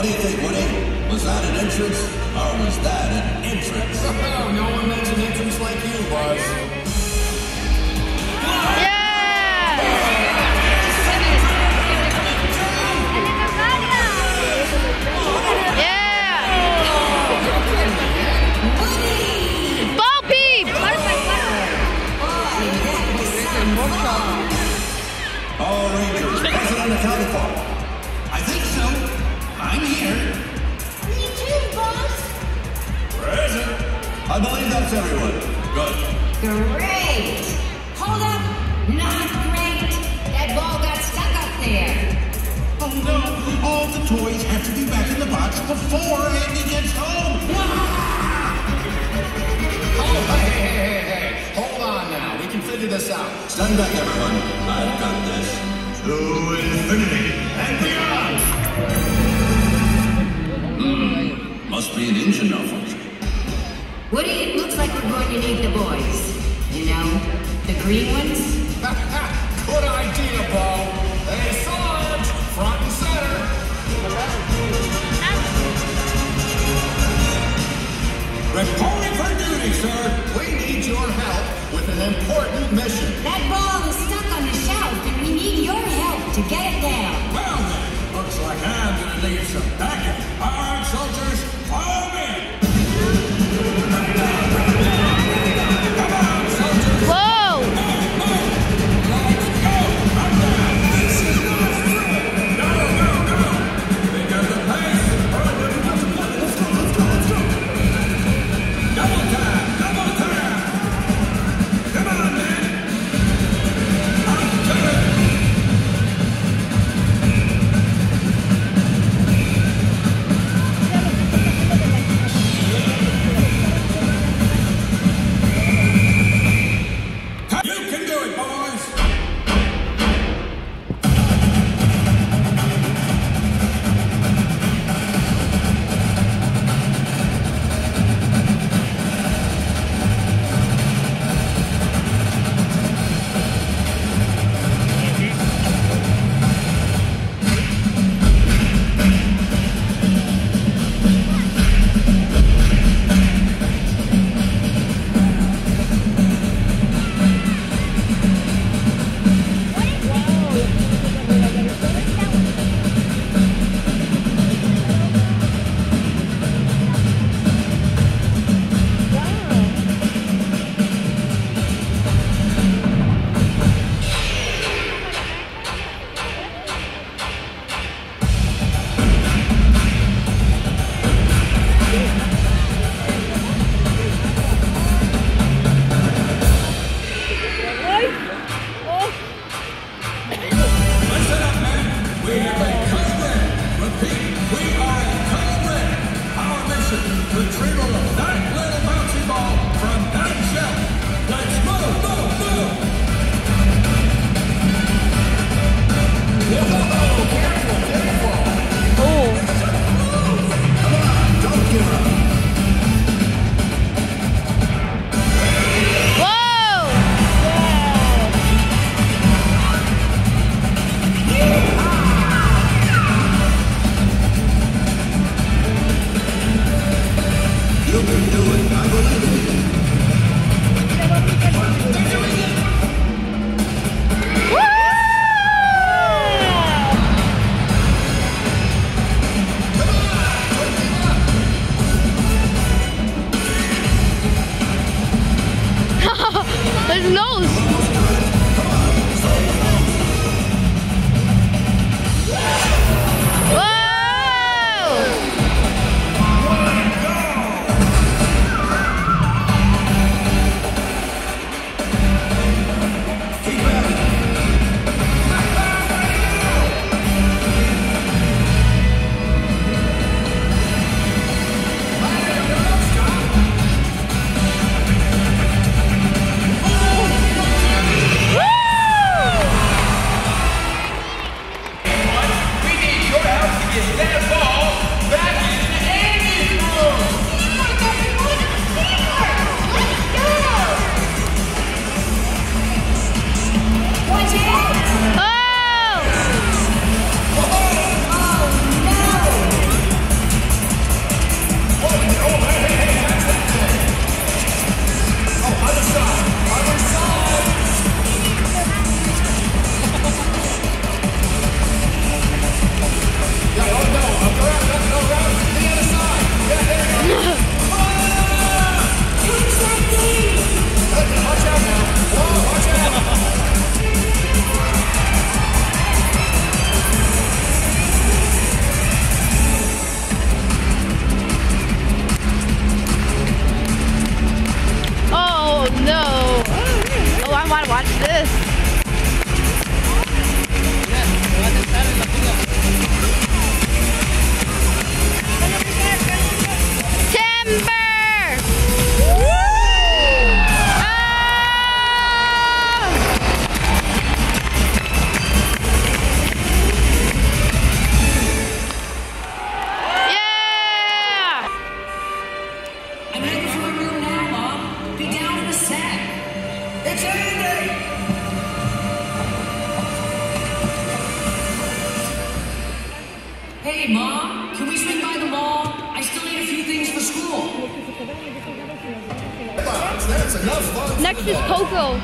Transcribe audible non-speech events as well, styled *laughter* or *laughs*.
What do you think, Woody? Was that an entrance, or was that an entrance? *laughs* Oh, no one makes an entrance like you, Buzz. All Rangers, present unaccounted for. I think so. I'm here. Me too, boss. Present. I believe that's everyone. Good. Great! Hold up! Not great! That ball got stuck up there. Oh no, all the toys have to be back in the box before Andy gets home. *laughs* Oh, hey, hey, hey, hey. Hold on now. We can figure this out. Stand back, everyone. I've got this. To infinity and beyond. Must be an engine malfunction. Woody, it looks like we're going to need the boys. You know, the green ones? *laughs* Good idea, Bo. Hey, Sarge, front and center. Reporting for duty, sir. We need your help with an important mission. That ball is stuck on the shelf and we need your help to get it down. Well then, looks like I'm gonna need some backup. We have a Watch this. Next is Coco.